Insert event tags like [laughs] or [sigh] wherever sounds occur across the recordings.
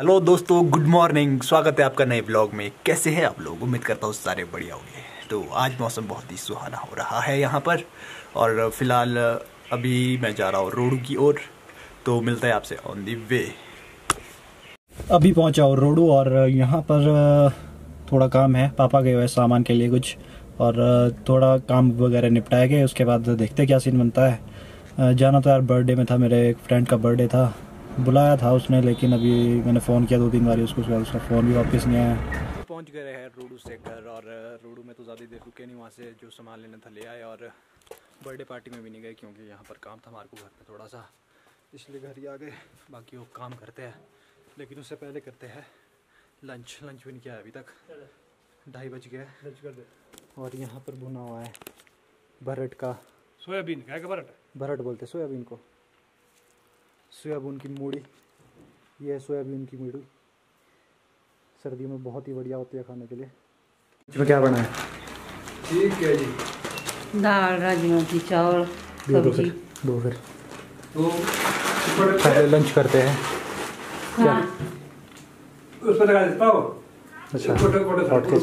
Hello दोस्तों good morning स्वागत है आपका नए ब्लॉग में। कैसे हैं आप लोग? उम्मीद करता हूँ सारे बढ़िया होंगे। तो आज मौसम बहुत ही सुहाना हो रहा है यहाँ पर। और फ़िलहाल, अभी मैं जा रहा हूँ रोडू की ओर। तो मिलता है आपसे ऑन दी वे अभी पहुँचा हूँ रोडू और यहाँ पर थोड़ा काम है। पापा गए हुए सामान के लिए कुछ। और थोड़ा काम वगैरह निपटाए गए। उसके बाद देखते क्या सीन बनता है। जाना तो यार बर्थडे में था मेरे। एक फ्रेंड का बर्थडे था। बुलाया था उसने लेकिन अभी मैंने फ़ोन किया दो तीन बार उसको उसके बाद उसका फ़ोन भी वापस नहीं आया। पहुँच गए हैं रोडू से घर और रोडू में तो ज़्यादा देर रुके नहीं वहाँ से जो सामान लेना था ले आए और बर्थडे पार्टी में भी नहीं गए क्योंकि यहाँ पर काम था हमारे को घर में थोड़ा सा इसलिए घर ही आ गए। बाकी वो काम करते हैं लेकिन उससे पहले करते हैं लंच। लंच भी नहीं किया अभी तक। ढाई बज गए। लंच कर दे। और यहाँ पर भुना हुआ है भरट का। सोयाबीन क्या भरट भरट बोलते सोयाबीन को। सोयाबीन की मूड़ी ये है सोयाबीन की मूड़ी सर्दियों में बहुत ही बढ़िया होती है खाने के लिए। इसमें क्या बना है? ठीक है जी। दाल राजमा की चावल सब्ज़ी। दो फिर। तो पहले लंच करते हैं। क्या? हाँ। उसमें लगा देता हो अच्छा। कोटे कोटे हॉट केस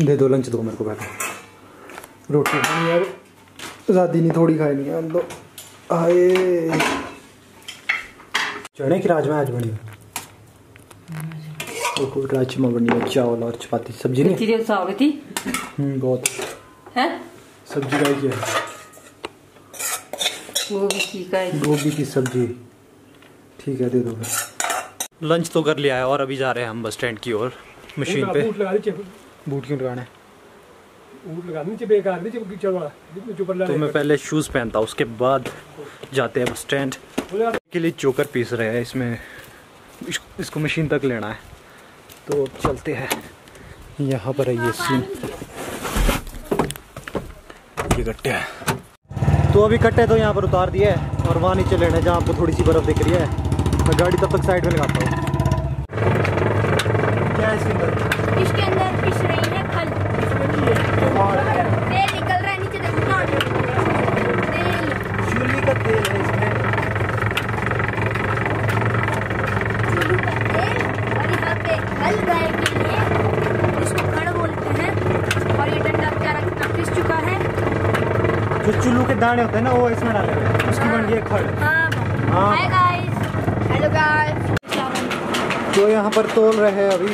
दे दो लंच दो मेरे को पहले। रोटी खानी है ज़्यादा नहीं थोड़ी खानी है। हम तो आए। चने की राजमा आज बनी है राजमा बनी है चावल और चपाती सब्ज़ी नहीं? तेरे चावल थी हम्म बहुत। है? सब्ज़ी का ही है वो भी ठीक है? गोभी की सब्ज़ी। ठीक है दे दो फिर। लंच तो कर लिया है और अभी जा रहे हैं हम बस स्टैंड की ओर मशीन पे। बूट लगा दी बूट क्यों लगाने लगा नीचे बेकार नीचे ऊपर तो मैं पहले शूज़ पहनता उसके बाद जाते हैं बस स्टैंड के लिए चोकर पीस रहे हैं इसमें इसको मशीन तक लेना है। तो चलते हैं। यहाँ पर है ये सीन ये कट्टे हैं। तो अभी कट्टे तो यहाँ पर उतार दिए हैं और वहाँ नीचे लेने जहाँ आपको थोड़ी सी बर्फ़ दिख रही है। मैं गाड़ी तब तक साइड में लगाता हूँ। क्या है इसके अंदर? इसके अंदर खल तेल निकल रहा है नीचे देखो तेल। चूल्ही का तेल है इसमें। चुल्लू का तेल और यहाँ पे हल गाय के लिए इसको खड़ बोलते हैं। और ये डंडा बेचारा कितना पिस चुका है। जो चुल्लू के दाने होते हैं ना वो इसमें डाले हुए हैं। उसकी बन गई खड़। हाँ। हाँ। Hi guys. Hello guys. जो यहाँ पर तोल रहे हैं अभी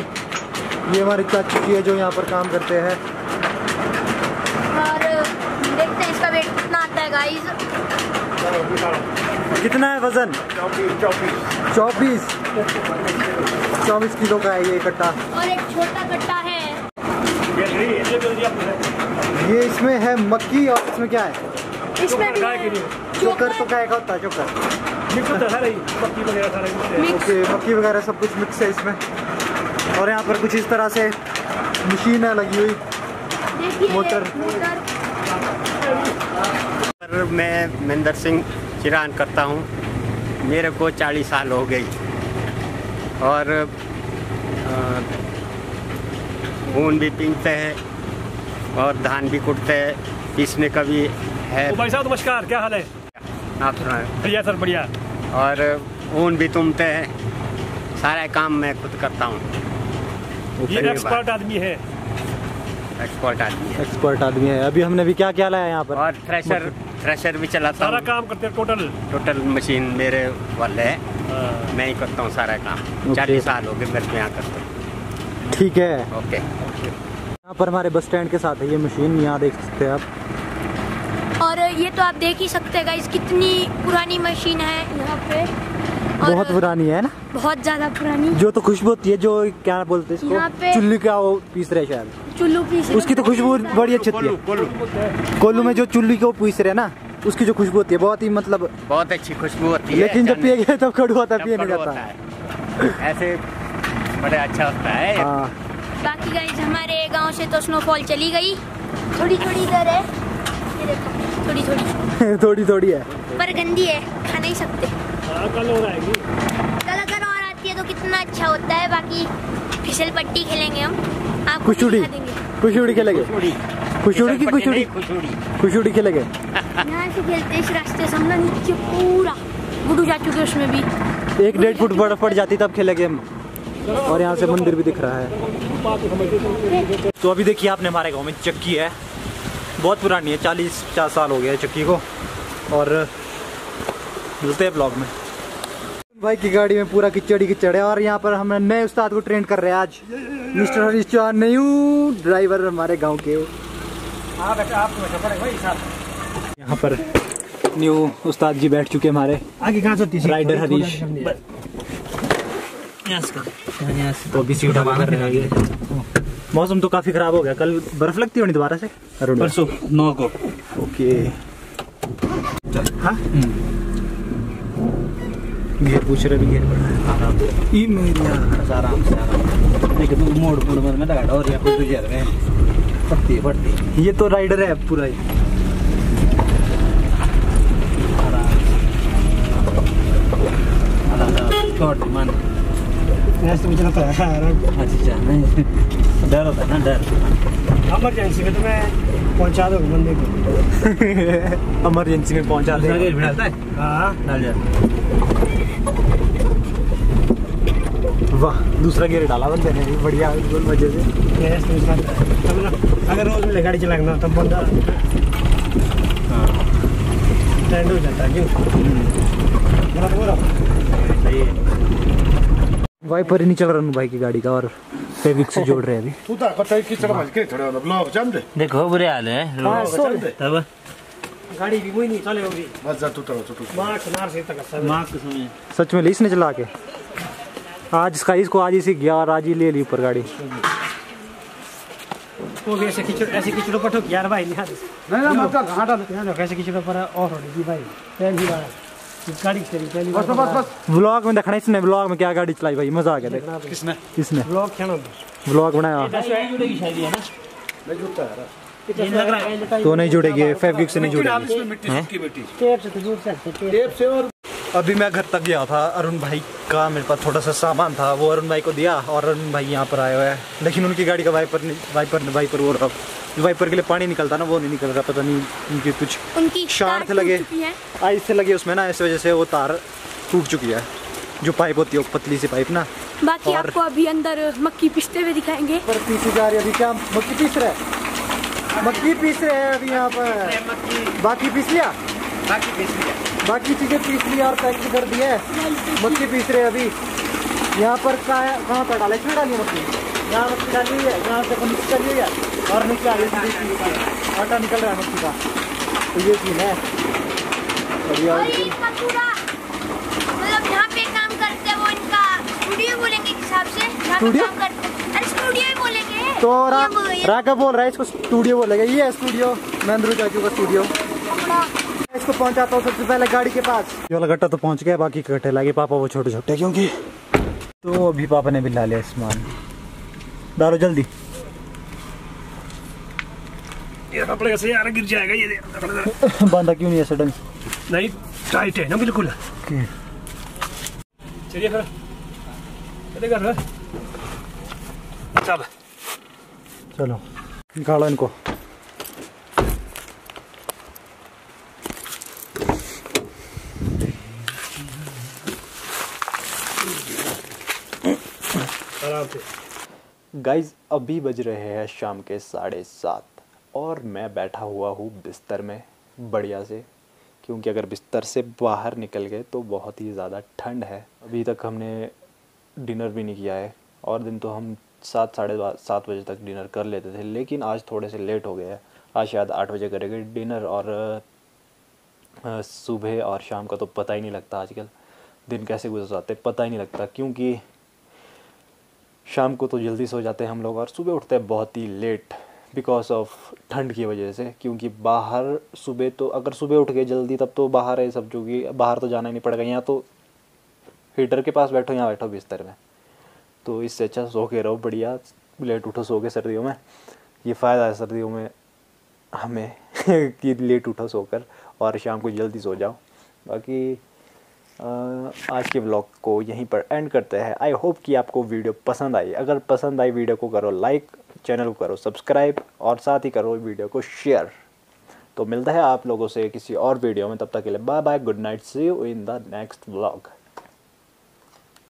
ये हमारे चाची जी है जो यहाँ पर काम करते हैं और देखते हैं इसका वेट है कितना है वज़न? चौबीस। चौबीस किलो का है ये कट्टा। और एक छोटा कट्टा है। ये इसमें है मक्की और इसमें क्या है? इसमें भी है। चोकर तो क्या होता है चोकर। मिक्स। ओके मक्की वगैरह सब कुछ मिक्स है इसमें। और यहाँ पर कुछ इस तरह से मशीन है लगी हुई। मोटर। सर मैं महेंद्र सिंह चिरान करता हूँ। मेरे को 40 साल हो गई और ऊन भी पीनते हैं और धान भी कुटते हैं। पीसने का भी है तो भाई साहब नमस्कार क्या हाल है? आप सुनाए बढ़िया सर बढ़िया। और ऊन भी तुमते हैं। सारा काम मैं खुद करता हूँ। ये एक्सपर्ट आदमी है। एक्सपर्ट आदमी है। एक्सपर्ट आदमी है। अभी हमने भी क्या क्या लाया यहाँ पर? और थ्रेशर थ्रेशर भी चलाता सारा काम करते टोटल टोटल मशीन मेरे वाले है। मैं ही करता हूँ सारा काम। चालीस साल हो गए मेरे को यहाँ करते। ठीक है। ओके यहाँ पर हमारे बस स्टैंड के साथ है ये मशीन यहाँ देख सकते हैं आप। और ये तो आप देख ही सकते हैं गाइस कितनी पुरानी मशीन है यहाँ पे। बहुत पुरानी है ना? बहुत ज़्यादा पुरानी। जो तो खुशबू होती है जो क्या बोलते हैं यहाँ इसको पे- चुल्ली का वो पीस रहे शायद। चुल्लू की उसकी तो खुशबू बड़ी अच्छी होती है। कोल्लू में जो चुल्ली को पीस रहे हैं ना उसकी जो खुशबू होती है बहुत ही मतलब बहुत अच्छी खुशबू होती है लेकिन जब पिए गए तब कड़वा होता जब पिए नहीं जाता। है। ऐसे बड़े अच्छा होता है। हाँ। बाकी गाइस हमारे गाँव से तो स्नोफॉल चली गई। थोड़ी थोड़ी इधर है। थोड़ी थोड़ी थोड़ी थोड़ी है। पर गंदी है खा नहीं सकते। हाँ, कल और आएगी कल अगर और आती है तो कितना अच्छा होता है बाकी फिसल पट्टी खेलेंगे हम। आप कुचुड़ी दिखा देंगे। कुशुड़ी खेलेंगे। खुशबू खुशुड़ी की खुशुड़ी। खुशबू खुशुड़ी। खेलेंगे। यहाँ से खेलते इस रास्ते से हम ना नीचे पूरा गुडू जा चुके उसमें भी। एक डेढ़ फुट बर्फ़ पड़ जाती तब खेलेंगे हम। और यहाँ से मंदिर भी दिख रहा है। तो अभी देखिए आपने हमारे गाँव में चक्की है। बहुत पुरानी है चालीस पचास साल हो गया है चक्की को। और मिलते हैं ब्लॉग में। भाई की गाड़ी में पूरा किचड़ ही किचड़ है और यहाँ पर हम नए उस्ताद को ट्रेन कर रहे हैं आज। Mister Harish Chauhan new driver हमारे गाँव के यहाँ पर न्यू उस्ताद जी बैठ चुके हमारे। आगे कहाँ से राइडर हरीश तो अभी सीट हवा कर रहे हैं मौसम तो काफ़ी खराब हो गया। कल बर्फ़ लगती होनी दोबारा से? परसों नौ को। ओके। हाँ? घेर पूछ रहे भी घेर पड़ा है। आराम से। ई मेरी आराम से आराम एक तो मोड़ मोड़ में मैं लगा और या कोई गुजर में। पट्टी पट्टी ये तो राइडर है पूरा। ही शॉर्ट मान। ऐसे मुझे लगता है अच्छा नहीं। डर होता है ना डर। इमरजेंसी में तो मैं पहुँचा दूँगा बंदे को। [laughs] इमरजेंसी में पहुँचा दे। गेट भी डालता है। हाँ। डाल वाह दूसरा गियर डाला बंदे ने। बढ़िया बिल्कुल मज़े से। ना अगर रोज मिले गाड़ी चलाना तब बंदा ट्रेंड हो जाता है क्यों? तो सही है। वाइपर ही नहीं चल रहा भाई की गाड़ी का और फेविक से जोड़ रहे हैं अभी। Puta, kota kichara mas ke thora na blog jamde. देखो बुरे हाल है हाँ, सोल। तब गाड़ी भी वही नहीं चले होगी Mazza tuta tutu. मार से मार से तक सब। माँ को समय सच में ली इसने चला के। आज इसका इसको आज ही सीख गया और आज ही ले ली ऊपर गाड़ी। वो भी ऐसे खिचड़ ऐसे खिचड़ों पर ठोक यार भाई नहीं Na na mata hata. यहाँ देखो ऐसे खिचड़ों पर और हो भाई। पहली बार। गाड़ी चली पहली बार bas bas. व्लॉग में देखना इसने व्लॉग में क्या गाड़ी चलाई भाई मज़ा आ गया देख। Kisne? इसने ब्लॉग खेना व्लॉग बनाया। तो नहीं जुड़ेगी। फेविक से नहीं जुड़ेगी। इसमें मिट्टी सूखी मिट्टी. टेप से जुड़ सकते टेप टेप से और अभी मैं घर तक गया था अरुण भाई का मेरे पास थोड़ा सा सामान था वो अरुण भाई को दिया और अरुण भाई यहाँ पर आए हुए हैं। लेकिन उनकी गाड़ी का वाइपर नहीं वाइपर वाइपर वो रहा। वाइपर के लिए पानी निकलता ना वो नहीं निकल रहा पता नहीं उनकी कुछ उनकी शान तार थे लगे चुकी है। आइस से लगे उसमें ना इस वजह से वो तार टूट चुकी है जो पाइप होती है वो पतली सी पाइप ना। बाकी आपको अभी अंदर मक्की पिसते हुए दिखाएँगे। पर पीछे जा रही है अभी क्या मक्की पीस रहे हैं? मक्की पीस रहे हैं अभी यहाँ पर। बाकी पीस लिया? बाकी चीज़ें पीस लिया और पैक कर दिया है। मक्की पीस रहे हैं अभी। यहाँ पर कहाँ कहाँ पर डाले इसमें डाली मक्की यहाँ डाली है यहाँ से है। और नीचे आ रही है सीधी सीधी। आटा निकल रहा है का तो ये सीन है। बढ़िया। और ये इनका मतलब यहाँ पे काम करते हैं वो इनका स्टूडियो बोलेंगे हिसाब से। स्टूडियो? काम करते हैं। अरे स्टूडियो ही बोलेंगे। तो रा, राघव बोल रहा है इसको स्टूडियो बोलेगा। ये है स्टूडियो महेंद्र चाचू का स्टूडियो इसको पहुंचाता हूँ सबसे पहले गाड़ी के पास। ये वाला गट्टा तो पहुँच गया बाकी के गट्टे लागे पापा वो छोटे छोटे क्योंकि? तो अभी पापा ने भी ला लिया सामान। डालो जल्दी। ये कपड़े से यार गिर जाएगा ये बांधा क्यों नहीं है सडन नहीं टाइट है ना बिल्कुल। चलिए फिर। सब चलो निकालो इनको। आराम से। गाइज़ अभी बज रहे हैं शाम के साढ़े सात, और मैं बैठा हुआ हूँ बिस्तर में, बढ़िया से, क्योंकि अगर बिस्तर से बाहर निकल गए तो बहुत ही ज़्यादा ठंड है। अभी तक हमने डिनर भी नहीं किया है, और दिन तो हम सात, साढ़े सात बजे तक डिनर कर लेते थे, लेकिन आज थोड़े से लेट हो हैं। आज शायद आठ बजे करेंगे डिनर, और सुबह और शाम का तो पता ही नहीं लगता आजकल। दिन कैसे गुजर जाते पता ही नहीं लगता, क्योंकि शाम को तो जल्दी सो जाते हैं हम लोग और सुबह उठते हैं बहुत ही लेट बिकॉज़ ऑफ़ ठंड की वजह से, क्योंकि बाहर सुबह तो अगर सुबह उठ गए जल्दी तब तो बाहर है सब, जो कि बाहर तो जाना ही नहीं पड़ेगा। यहाँ तो हीटर के पास बैठो, यहाँ बैठो बिस्तर में। तो इससे अच्छा सो के रहो बढ़िया लेट उठो सो के सर्दियों में। ये फ़ायदा है सर्दियों में हमें [laughs] कि लेट उठो सोकर और शाम को जल्दी सो जाओ। बाकी आज के ब्लॉग को यहीं पर एंड करते हैं। आई होप कि आपको वीडियो पसंद आई। अगर पसंद आई वीडियो को करो लाइक चैनल को करो सब्सक्राइब और साथ ही करो वीडियो को शेयर तो मिलता है आप लोगों से किसी और वीडियो में। तब तक के लिए bye bye good night see you in the next blog